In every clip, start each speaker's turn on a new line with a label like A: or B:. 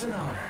A: Sonar.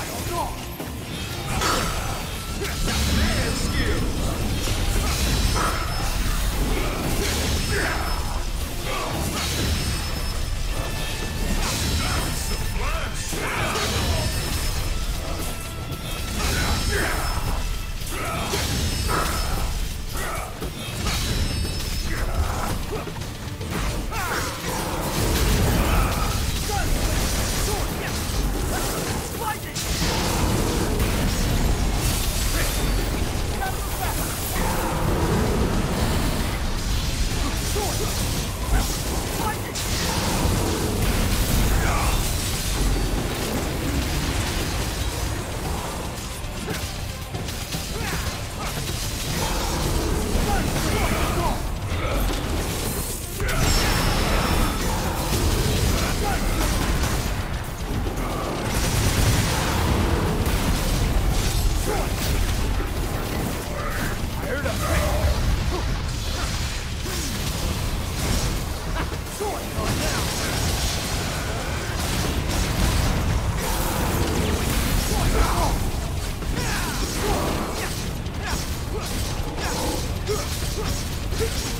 A: 我有用。Peace.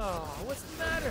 A: Oh, what's the matter?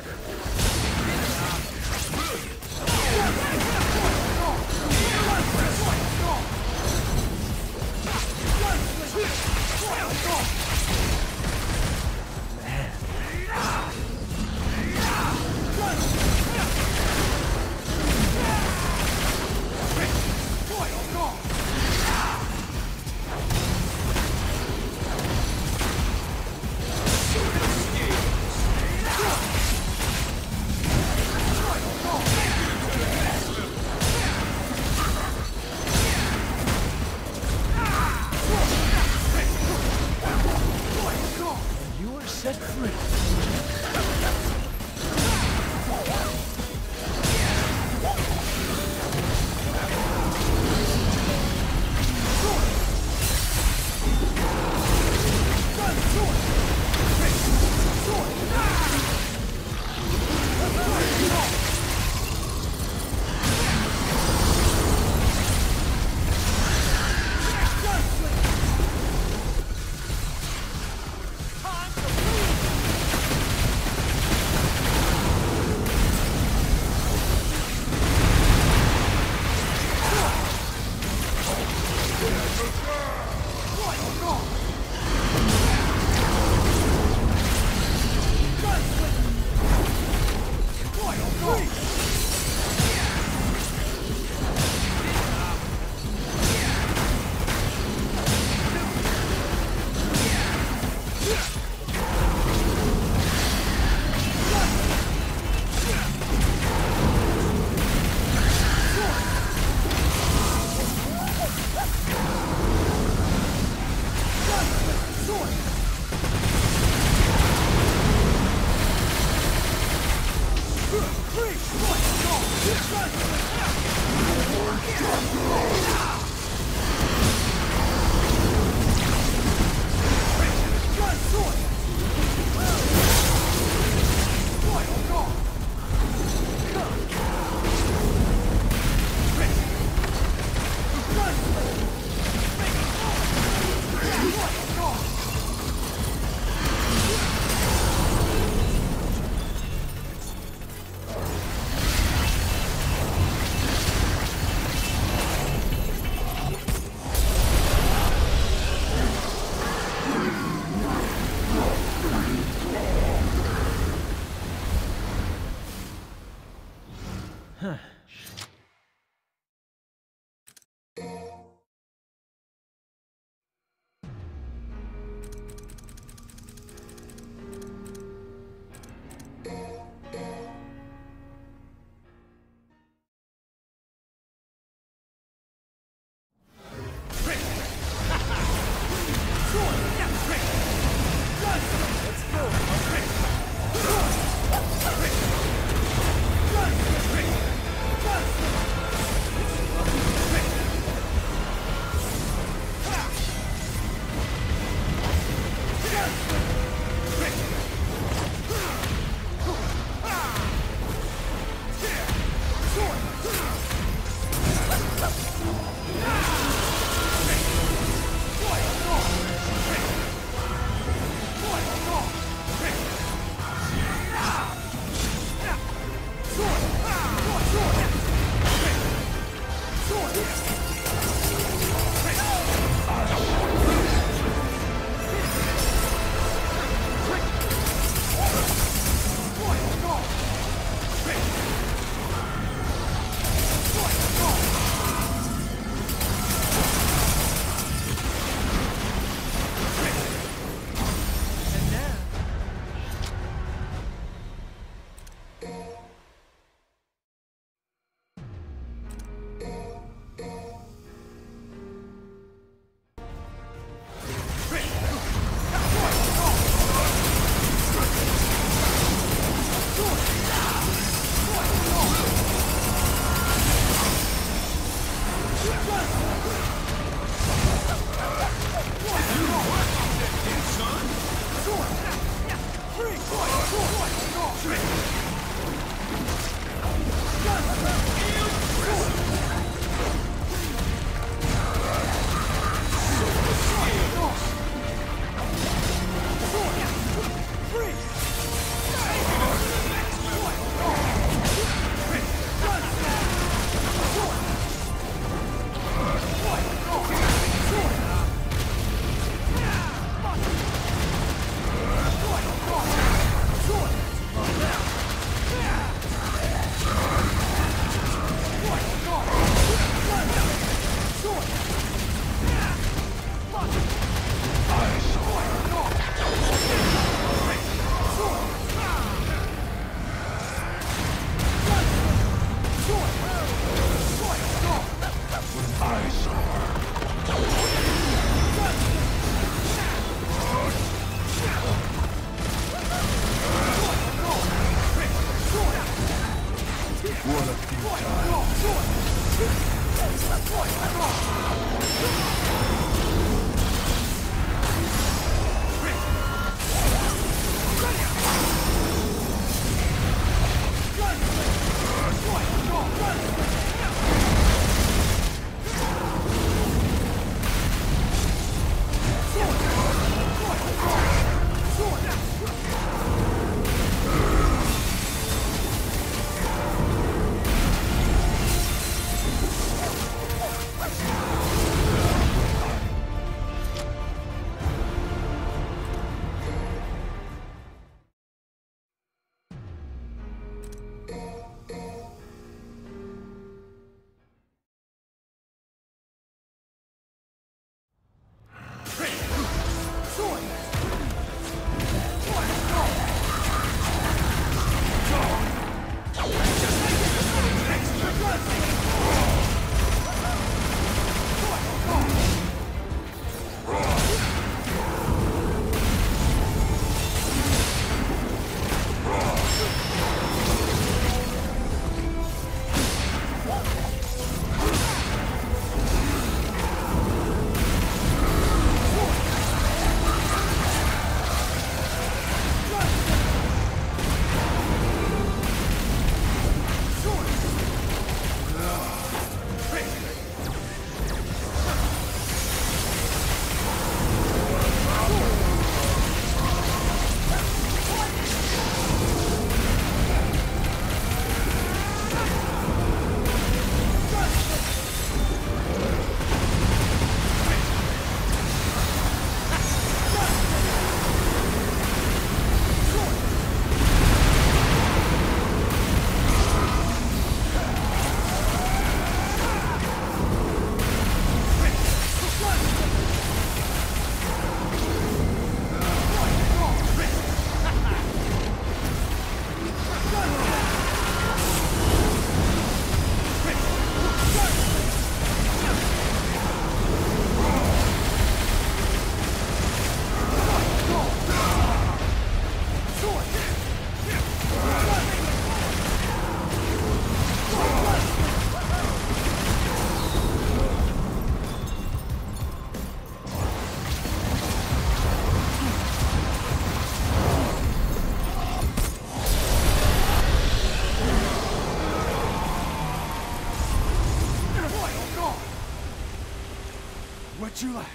A: What you lack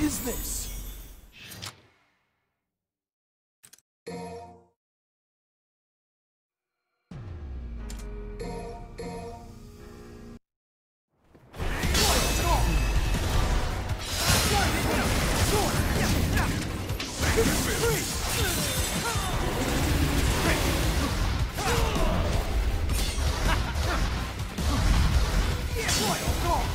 A: is this. Royal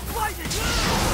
A: Why did you?